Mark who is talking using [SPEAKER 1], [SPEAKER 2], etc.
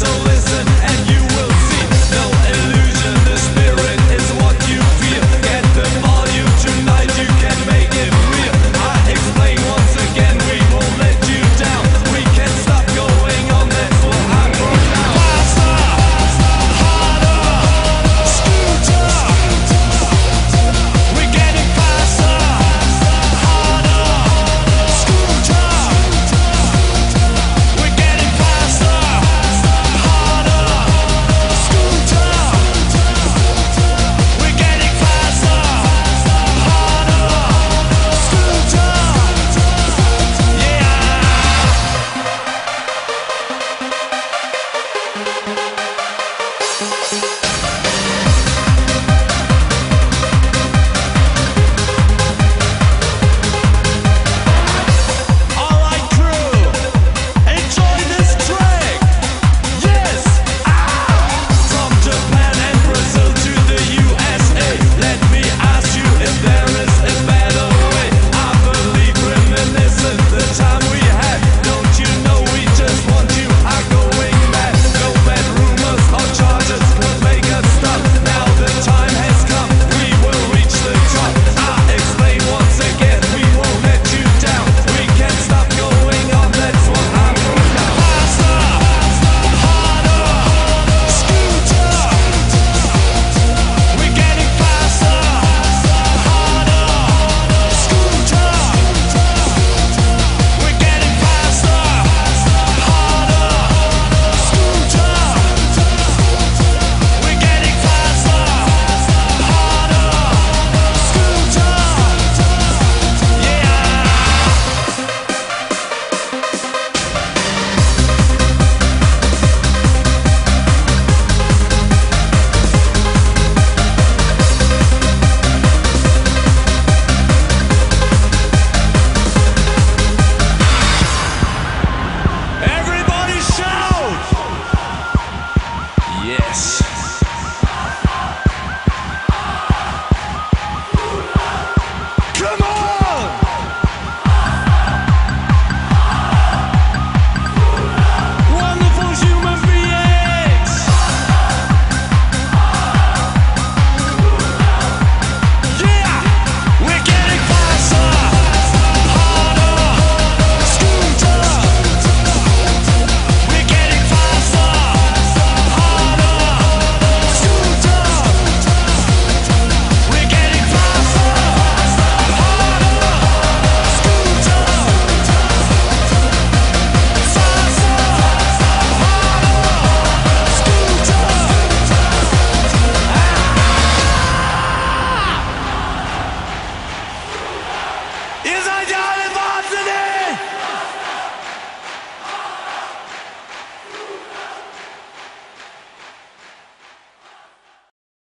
[SPEAKER 1] so